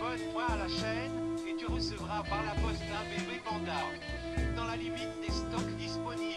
Abonne-toi à la chaîne et tu recevras par la poste un bébé panda. Dans la limite des stocks disponibles.